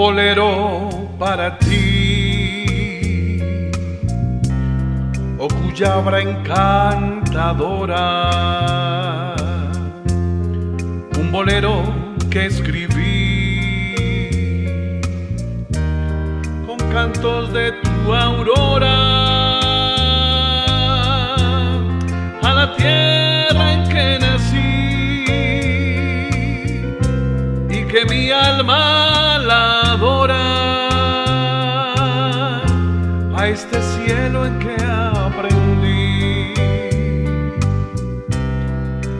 bolero para ti, o cuyabra encantadora, un bolero que escribí con cantos de tu aurora a la tierra en que nací y que mi alma este cielo en que aprendí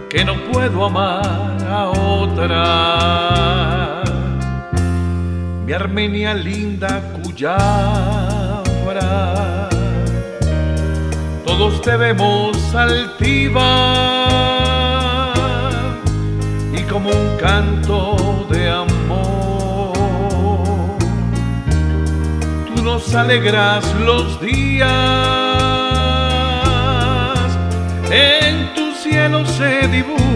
que no puedo amar a otra. Mi Armenia linda cuyabra todos te vemos altiva y como un canto nos alegras los días, en tu cielo se dibujan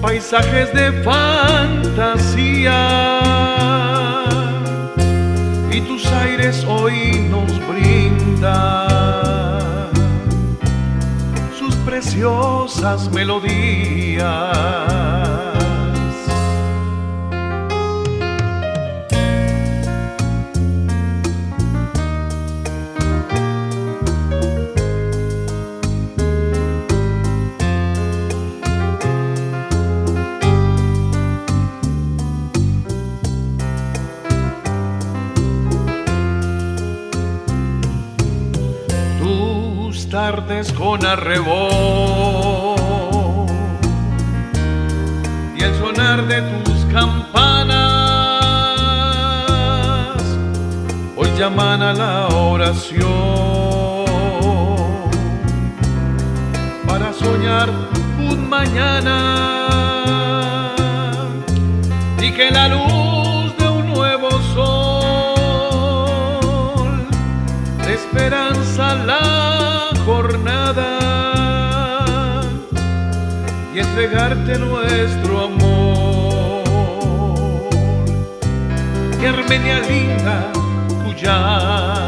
paisajes de fantasía y tus aires hoy nos brindan sus preciosas melodías. Tardes con arrebol. Y el sonar de tus campanas hoy llaman a la oración. Para soñar un mañana y que la luz de un nuevo sol esperanza la entregarte nuestro amor. Que Armenia linda, cuya